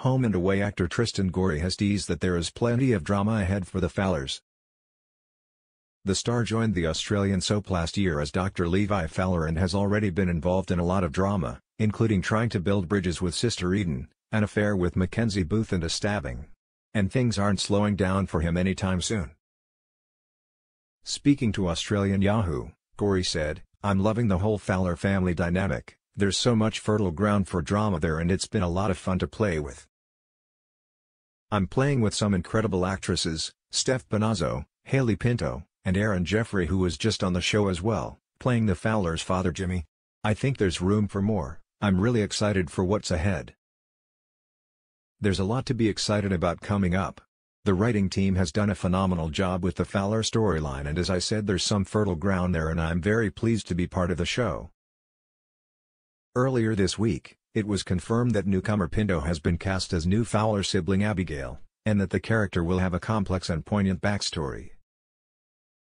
Home and away actor Tristan Gorey has teased that there is plenty of drama ahead for the Fowlers. The star joined the Australian soap last year as Dr. Levi Fowler and has already been involved in a lot of drama, including trying to build bridges with Sister Eden, an affair with Mackenzie Booth and a stabbing. And things aren't slowing down for him anytime soon. Speaking to Australian Yahoo, Gorey said, I'm loving the whole Fowler family dynamic, there's so much fertile ground for drama there and it's been a lot of fun to play with. I'm playing with some incredible actresses, Steph Panozzo, Hayley Pinto, and Aaron Jeffery who was just on the show as well, playing the Fowler's father Jimmy. I think there's room for more, I'm really excited for what's ahead. There's a lot to be excited about coming up. The writing team has done a phenomenal job with the Fowler storyline and as I said there's some fertile ground there and I'm very pleased to be part of the show. Earlier this week, it was confirmed that newcomer Pinto has been cast as new Fowler sibling Abigail, and that the character will have a complex and poignant backstory.